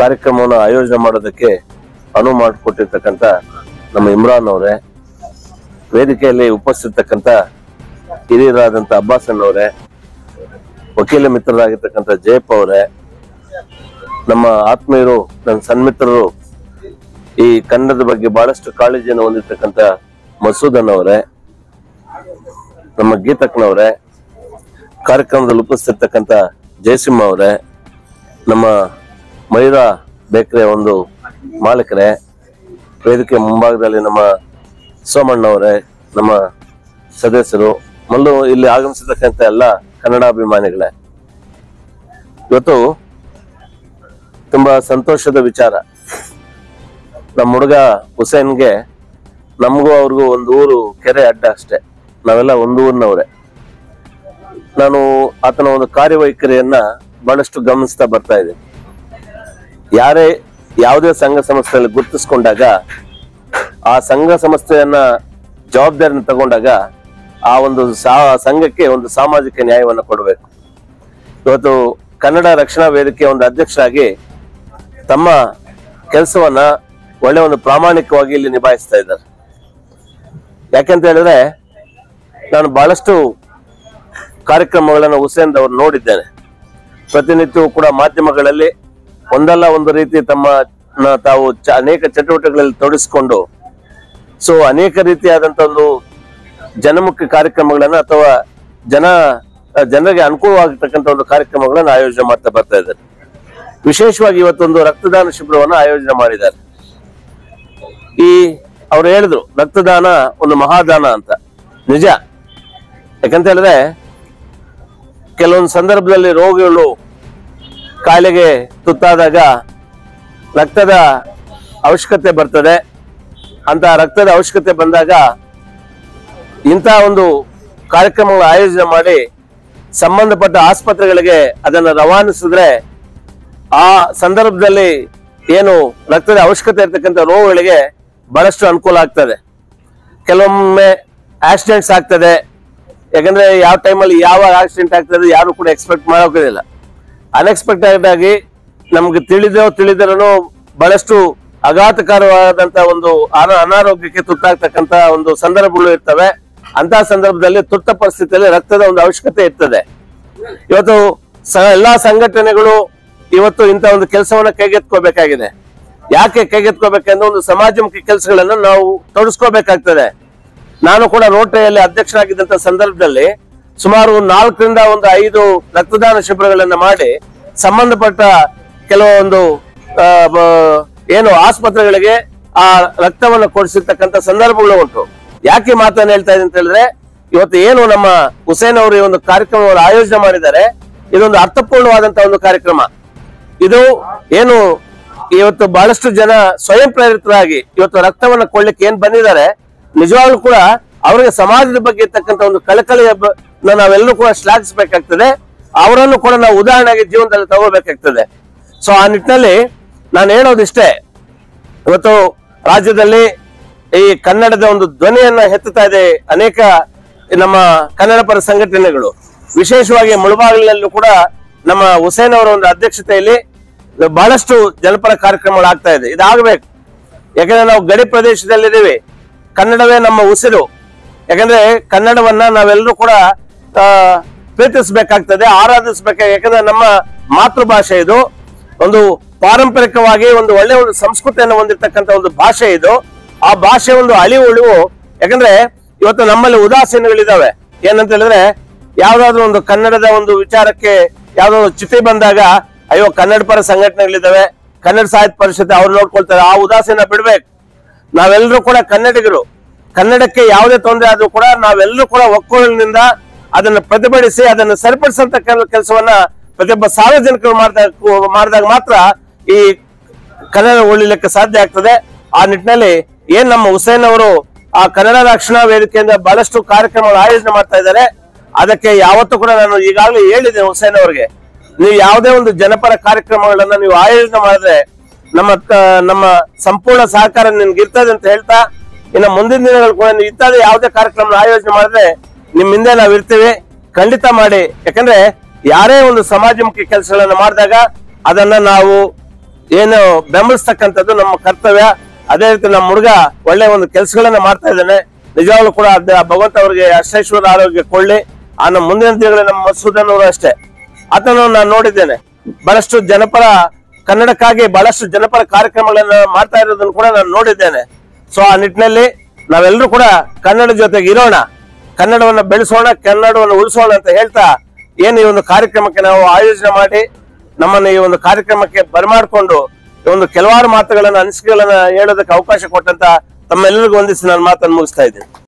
ಕಾರ್ಯಕ್ರಮವನ್ನು ಆಯೋಜನೆ ಮಾಡೋದಕ್ಕೆ ಅನುವು ಮಾಡಿಕೊಟ್ಟಿರ್ತಕ್ಕಂಥ ನಮ್ಮ ಇಮ್ರಾನ್ ಅವರೇ, ವೇದಿಕೆಯಲ್ಲಿ ಉಪಸ್ಥಿತಕ್ಕಂಥ ಹಿರಿಯರಾದಂಥ ಅಬ್ಬಾಸನ್ ಅವರೇ, ವಕೀಲ ಮಿತ್ರರಾಗಿರ್ತಕ್ಕಂಥ ಜಯಪ್ಪ ಅವರೇ, ನಮ್ಮ ಆತ್ಮೀಯರು, ನನ್ನ ಸನ್ಮಿತ್ರರು ಈ ಕನ್ನಡದ ಬಗ್ಗೆ ಬಹಳಷ್ಟು ಕಾಳಜಿಯನ್ನು ಹೊಂದಿರ್ತಕ್ಕಂಥ ಮಸೂದನ್ ಅವರೇ ನಮ್ಮ ಗೀತಕ್ನವರೇ ಕಾರ್ಯಕ್ರಮದಲ್ಲಿ ಉಪಸ್ಥಿತಕ್ಕಂಥ ಜಯಸಿಂಹ ಅವರೇ, ನಮ್ಮ ಮಯೂರಾ ಬೇಕ್ರೆ ಒಂದು ಮಾಲೀಕರೇ, ವೇದಿಕೆ ಮುಂಭಾಗದಲ್ಲಿ ನಮ್ಮ ಸೋಮಣ್ಣವರೇ, ನಮ್ಮ ಸದಸ್ಯರು, ಮೊದಲು ಇಲ್ಲಿ ಆಗಮಿಸಿರ್ತಕ್ಕಂಥ ಎಲ್ಲ ಕನ್ನಡಾಭಿಮಾನಿಗಳೇ. ಇವತ್ತು ತುಂಬಾ ಸಂತೋಷದ ವಿಚಾರ. ನಮ್ಮ ಹುಡುಗ ಹುಸೇನ್ಗೆ ನಮಗೂ ಅವ್ರಿಗೂ ಒಂದು ಊರು ಕೆರೆ ಅಡ್ಡ ಅಷ್ಟೇ. ನಾವೆಲ್ಲ ಒಂದು ಊರಿನವ್ರೆ. ನಾನು ಆತನ ಒಂದು ಕಾರ್ಯವೈಖರಿಯನ್ನ ಬಹಳಷ್ಟು ಗಮನಿಸ್ತಾ ಬರ್ತಾ ಇದ್ದೀನಿ. ಯಾರೇ ಯಾವುದೇ ಸಂಘ ಸಂಸ್ಥೆಯಲ್ಲಿ ಗುರುತಿಸ್ಕೊಂಡಾಗ, ಆ ಸಂಘ ಸಂಸ್ಥೆಯನ್ನ ಜವಾಬ್ದಾರಿನ ತಗೊಂಡಾಗ ಆ ಒಂದು ಸಂಘಕ್ಕೆ ಒಂದು ಸಾಮಾಜಿಕ ನ್ಯಾಯವನ್ನು ಕೊಡಬೇಕು. ಇವತ್ತು ಕನ್ನಡ ರಕ್ಷಣಾ ವೇದಿಕೆಯ ಒಂದು ಅಧ್ಯಕ್ಷರಾಗಿ ತಮ್ಮ ಕೆಲಸವನ್ನ ಒಳ್ಳೆ ಒಂದು ಪ್ರಾಮಾಣಿಕವಾಗಿ ಇಲ್ಲಿ ನಿಭಾಯಿಸ್ತಾ ಇದ್ದಾರೆ. ಯಾಕೆಂತ ಹೇಳಿದ್ರೆ, ನಾನು ಬಹಳಷ್ಟು ಕಾರ್ಯಕ್ರಮಗಳನ್ನು ಹುಸೇನ್ ಅವರು ನೋಡಿದ್ದೇನೆ. ಪ್ರತಿನಿತ್ಯವೂ ಕೂಡ ಮಾಧ್ಯಮಗಳಲ್ಲಿ ಒಂದಲ್ಲ ಒಂದು ರೀತಿ ತಮ್ಮ ತಾವು ಅನೇಕ ಚಟುವಟಿಕೆಗಳಲ್ಲಿ ತೊಡಗಿಸಿಕೊಂಡು, ಸೊ ಅನೇಕ ರೀತಿಯಾದಂಥ ಒಂದು ಜನಮುಖಿ ಕಾರ್ಯಕ್ರಮಗಳನ್ನು ಅಥವಾ ಜನ, ಜನರಿಗೆ ಅನುಕೂಲವಾಗಿರ್ತಕ್ಕಂಥ ಒಂದು ಕಾರ್ಯಕ್ರಮಗಳನ್ನು ಆಯೋಜನೆ ಮಾಡ್ತಾ ಬರ್ತಾ ಇದ್ದಾರೆ. ವಿಶೇಷವಾಗಿ ಇವತ್ತೊಂದು ರಕ್ತದಾನ ಶಿಬಿರವನ್ನು ಆಯೋಜನೆ ಮಾಡಿದ್ದಾರೆ. ಈ ಅವ್ರು ಹೇಳಿದ್ರು, ರಕ್ತದಾನ ಒಂದು ಮಹಾದಾನ ಅಂತ. ನಿಜ. ಯಾಕಂತ ಹೇಳಿದ್ರೆ, ಕೆಲವೊಂದು ಸಂದರ್ಭದಲ್ಲಿ ರೋಗಿಗಳು ಕಾಯಿಲೆಗೆ ತುತ್ತಾದಾಗ ರಕ್ತದ ಅವಶ್ಯಕತೆ ಬರ್ತದೆ. ಅಂತ ರಕ್ತದ ಅವಶ್ಯಕತೆ ಬಂದಾಗ ಇಂಥ ಒಂದು ಕಾರ್ಯಕ್ರಮಗಳ ಆಯೋಜನೆ ಮಾಡಿ ಸಂಬಂಧಪಟ್ಟ ಆಸ್ಪತ್ರೆಗಳಿಗೆ ಅದನ್ನು ರವಾನಿಸಿದ್ರೆ ಆ ಸಂದರ್ಭದಲ್ಲಿ ಏನು ರಕ್ತದ ಅವಶ್ಯಕತೆ ಇರ್ತಕ್ಕಂಥ ರೋಗಗಳಿಗೆ ಬಹಳಷ್ಟು ಅನುಕೂಲ ಆಗ್ತದೆ. ಕೆಲವೊಮ್ಮೆ ಆಕ್ಸಿಡೆಂಟ್ಸ್ ಆಗ್ತದೆ. ಯಾಕಂದ್ರೆ ಯಾವ ಟೈಮಲ್ಲಿ ಯಾವ ಆಕ್ಸಿಡೆಂಟ್ ಆಗ್ತದೆ ಯಾರು ಕೂಡ ಎಕ್ಸ್ಪೆಕ್ಟ್ ಮಾಡೋಕ್ಕಿಲ್ಲ ಅನ್ಎಕ್ಸ್ಪೆಕ್ಟೆಡ್ ಆಗಿ ನಮ್ಗೆ ತಿಳಿದೋ ತಿಳಿದರೂ ಬಹಳಷ್ಟು ಅಘಾತಕರವಾದಂತ ಒಂದು ಅನ- ಅನಾರೋಗ್ಯಕ್ಕೆ ತುತ್ತಾಗ್ತಕ್ಕಂತ ಒಂದು ಸಂದರ್ಭಗಳು ಇರ್ತವೆ. ಅಂತ ಸಂದರ್ಭದಲ್ಲಿ ತುರ್ತ ಪರಿಸ್ಥಿತಿಯಲ್ಲಿ ರಕ್ತದ ಒಂದು ಅವಶ್ಯಕತೆ ಇರ್ತದೆ. ಇವತ್ತು ಎಲ್ಲಾ ಸಂಘಟನೆಗಳು ಇವತ್ತು ಇಂಥ ಒಂದು ಕೆಲಸವನ್ನ ಕೈಗೆತ್ಕೋಬೇಕಾಗಿದೆ ಯಾಕೆ ಕೈಗೆತ್ಕೋಬೇಕೆಂದ್ರೆ ಒಂದು ಸಮಾಜಮುಖಿ ಕೆಲಸಗಳನ್ನು ನಾವು ತೊಡಸ್ಕೋಬೇಕಾಗ್ತದೆ. ನಾನು ಕೂಡ ರೋಟರಿಯಲ್ಲಿ ಅಧ್ಯಕ್ಷರಾಗಿದ್ದಂತ ಸಂದರ್ಭದಲ್ಲಿ ಸುಮಾರು ನಾಲ್ಕರಿಂದ ಒಂದು ಐದು ರಕ್ತದಾನ ಶಿಬಿರಗಳನ್ನ ಮಾಡಿ ಸಂಬಂಧಪಟ್ಟ ಕೆಲವೊಂದು ಏನು ಆಸ್ಪತ್ರೆಗಳಿಗೆ ಆ ರಕ್ತವನ್ನು ಕೊಡಿಸಿರ್ತಕ್ಕಂಥ ಸಂದರ್ಭಗಳು ಉಂಟು. ಯಾಕೆ ಮಾತನ್ನು ಹೇಳ್ತಾ ಇದೆ ಅಂತ ಹೇಳಿದ್ರೆ, ಇವತ್ತು ಏನು ನಮ್ಮ ಹುಸೇನ್ ಅವರು ಈ ಒಂದು ಕಾರ್ಯಕ್ರಮವನ್ನು ಆಯೋಜನೆ ಮಾಡಿದ್ದಾರೆ, ಇದೊಂದು ಅರ್ಥಪೂರ್ಣವಾದಂತಹ ಒಂದು ಕಾರ್ಯಕ್ರಮ. ಇದು ಏನು ಇವತ್ತು ಬಹಳಷ್ಟು ಜನ ಸ್ವಯಂ ಪ್ರೇರಿತರಾಗಿ ಇವತ್ತು ರಕ್ತವನ್ನ ಕೊಡ್ಲಿಕ್ಕೆ ಏನ್ ಬಂದಿದ್ದಾರೆ, ನಿಜವಾಗ್ಲೂ ಕೂಡ ಅವರಿಗೆ ಸಮಾಜದ ಬಗ್ಗೆ ಇರ್ತಕ್ಕಂಥ ಒಂದು ಕಳಕಳಿಯ ನಾವೆಲ್ಲರೂ ಕೂಡ ಶ್ಲಾಘಿಸಬೇಕಾಗ್ತದೆ. ಅವರನ್ನು ಕೂಡ ನಾವು ಉದಾಹರಣೆಗೆ ಜೀವನದಲ್ಲಿ ತಗೋಬೇಕಾಗ್ತದೆ ಸೊ ಆ ನಿಟ್ಟಿನಲ್ಲಿ ನಾನು ಹೇಳೋದಿಷ್ಟೇ, ಇವತ್ತು ರಾಜ್ಯದಲ್ಲಿ ಈ ಕನ್ನಡದ ಒಂದು ಧ್ವನಿಯನ್ನ ಹೆತ್ತುತ್ತಾ ಇದೆ ಅನೇಕ ನಮ್ಮ ಕನ್ನಡ ಪರ ಸಂಘಟನೆಗಳು. ವಿಶೇಷವಾಗಿ ಮುಳಬಾಗಿಲಲ್ಲೂ ಕೂಡ ನಮ್ಮ ಹುಸೇನ್ ಅವರ ಒಂದು ಅಧ್ಯಕ್ಷತೆಯಲ್ಲಿ ಬಹಳಷ್ಟು ಜನಪರ ಕಾರ್ಯಕ್ರಮಗಳು ಆಗ್ತಾ ಇದೆ. ಇದಾಗಬೇಕು. ಯಾಕಂದ್ರೆ ನಾವು ಗಡಿ ಪ್ರದೇಶದಲ್ಲಿದ್ದೀವಿ. ಕನ್ನಡವೇ ನಮ್ಮ ಉಸಿರು. ಯಾಕಂದ್ರೆ ಕನ್ನಡವನ್ನ ನಾವೆಲ್ಲರೂ ಕೂಡ ಪ್ರೀತಿಸಬೇಕಾಗ್ತದೆ ಆರಾಧಿಸ್ಬೇಕಾಗ ಯಾಕಂದ್ರೆ ನಮ್ಮ ಮಾತೃಭಾಷೆ ಇದು. ಒಂದು ಪಾರಂಪರಿಕವಾಗಿ ಒಂದು ಒಳ್ಳೆ ಒಂದು ಸಂಸ್ಕೃತಿಯನ್ನು ಹೊಂದಿರತಕ್ಕಂತ ಒಂದು ಭಾಷೆ ಇದು. ಆ ಭಾಷೆ ಒಂದು ಅಳಿ ಉಳಿವು. ಯಾಕಂದ್ರೆ ಇವತ್ತು ನಮ್ಮಲ್ಲಿ ಉದಾಸೀನಗಳಿದಾವೆ ಏನಂತ ಹೇಳಿದ್ರೆ, ಯಾವ್ದಾದ್ರು ಒಂದು ಕನ್ನಡದ ಒಂದು ವಿಚಾರಕ್ಕೆ ಯಾವ್ದೋ ಚಿಟಿ ಚಿತಿ ಬಂದಾಗ ಅಯ್ಯೋ, ಕನ್ನಡ ಪರ ಸಂಘಟನೆಗಳಿದ್ದಾವೆ. ಕನ್ನಡ ಸಾಹಿತ್ಯ ಪರಿಷತ್ ಅವ್ರು ನೋಡ್ಕೊಳ್ತಾರೆ. ಆ ಉದಾಸೀನ ಬಿಡ್ಬೇಕು. ನಾವೆಲ್ಲರೂ ಕೂಡ ಕನ್ನಡಿಗರು. ಕನ್ನಡಕ್ಕೆ ಯಾವುದೇ ತೊಂದರೆ ಆದ್ರೂ ಕೂಡ ನಾವೆಲ್ಲರೂ ಕೂಡ ಒಕ್ಕೂಲಿನಿಂದ ಅದನ್ನು ಪ್ರತಿಭಟಿಸಿ, ಅದನ್ನು ಸರಿಪಡಿಸಂತ ಕೆಲಸವನ್ನ ಪ್ರತಿಯೊಬ್ಬ ಸಾರ್ವಜನಿಕರು ಮಾಡಿದಾಗ ಮಾಡಿದಾಗ ಮಾತ್ರ ಈ ಕನ್ನಡ ಉಳಿಲಿಕ್ಕೆ ಸಾಧ್ಯ ಆಗ್ತದೆ. ಆ ನಿಟ್ಟಿನಲ್ಲಿ ಏನ್ ನಮ್ಮ ಹುಸೇನ್ ಅವರು ಆ ಕನ್ನಡ ರಕ್ಷಣಾ ವೇದಿಕೆಯಿಂದ ಬಹಳಷ್ಟು ಕಾರ್ಯಕ್ರಮಗಳು ಆಯೋಜನೆ ಮಾಡ್ತಾ ಇದ್ದಾರೆ. ಅದಕ್ಕೆ ಯಾವತ್ತೂ ಕೂಡ ನಾನು ಈಗಾಗಲೇ ಹೇಳಿದ್ದೇನೆ ಹುಸೇನ್ ಅವರಿಗೆ. ನೀವು ಯಾವುದೇ ಒಂದು ಜನಪರ ಕಾರ್ಯಕ್ರಮಗಳನ್ನ ನೀವು ಆಯೋಜನೆ ಮಾಡಿದ್ರೆ ನಮ್ಮ ನಮ್ಮ ಸಂಪೂರ್ಣ ಸಹಕಾರ ನಿಮ್ಗೆ ಇರ್ತದೆ ಅಂತ ಹೇಳ್ತಾ, ಇನ್ನು ಮುಂದಿನ ದಿನಗಳು ಕೂಡ ನೀವು ಇತ್ತಾದ ಯಾವುದೇ ಕಾರ್ಯಕ್ರಮ ಆಯೋಜನೆ ಮಾಡಿದ್ರೆ ನಿಮ್ ಹಿಂದೆ ನಾವು ಇರ್ತೀವಿ. ಖಂಡಿತ ಮಾಡಿ. ಯಾಕಂದ್ರೆ ಯಾರೇ ಒಂದು ಸಮಾಜಮುಖಿ ಕೆಲಸಗಳನ್ನ ಮಾಡಿದಾಗ ಅದನ್ನ ನಾವು ಏನು ಬೆಂಬಲಿಸ್ತಕ್ಕಂಥದ್ದು ನಮ್ಮ ಕರ್ತವ್ಯ. ಅದೇ ರೀತಿ ನಮ್ಮ ಹುಡುಗ ಒಳ್ಳೆ ಒಂದು ಕೆಲಸಗಳನ್ನ ಮಾಡ್ತಾ ಇದ್ದಾನೆ. ನಿಜವಾಗ್ಲೂ ಕೂಡ ಭಗವಂತ ಅವರಿಗೆ ಅಷ್ಟೇಶ್ವರ ಆರೋಗ್ಯ ಕೊಳ್ಳಿ ಆ, ನಮ್ಮ ಮುಂದಿನ ದಿನಗಳಲ್ಲಿ ನಮ್ಮ ಮಸೂದನ್ನು ಅಷ್ಟೇ. ಆತನು ನಾನು ನೋಡಿದ್ದೇನೆ. ಬಹಳಷ್ಟು ಜನಪರ ಕನ್ನಡಕ್ಕಾಗಿ ಬಹಳಷ್ಟು ಜನಪರ ಕಾರ್ಯಕ್ರಮಗಳನ್ನು ಮಾಡ್ತಾ ಇರೋದನ್ನು ಕೂಡ ನಾನು ನೋಡಿದ್ದೇನೆ. ಸೊ ಆ ನಿಟ್ಟಿನಲ್ಲಿ ನಾವೆಲ್ಲರೂ ಕೂಡ ಕನ್ನಡ ಜೊತೆಗೆ ಇರೋಣ. ಕನ್ನಡವನ್ನು ಬೆಳೆಸೋಣ, ಕನ್ನಡವನ್ನು ಉಳಿಸೋಣ ಅಂತ ಹೇಳ್ತಾ ಏನು ಈ ಒಂದು ಕಾರ್ಯಕ್ರಮಕ್ಕೆ ನಾವು ಆಯೋಜನೆ ಮಾಡಿ, ನಮ್ಮನ್ನು ಈ ಒಂದು ಕಾರ್ಯಕ್ರಮಕ್ಕೆ ಬರಮಾಡಿಕೊಂಡು ಈ ಒಂದು ಕೆಲವಾರು ಮಾತುಗಳನ್ನು, ಅನಿಸಿಕೆಗಳನ್ನು ಹೇಳೋದಕ್ಕೆ ಅವಕಾಶ ಕೊಟ್ಟಂತ ತಮ್ಮೆಲ್ಲರಿಗೂ ವಂದಿಸಿ ನಾನು ಮಾತನ್ನು ಮುಗಿಸ್ತಾ ಇದ್ದೀನಿ.